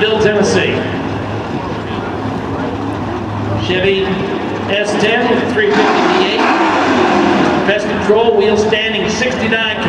Bill Tennessee. Chevy S10 with 350 V8. Pest Control, wheel standing 69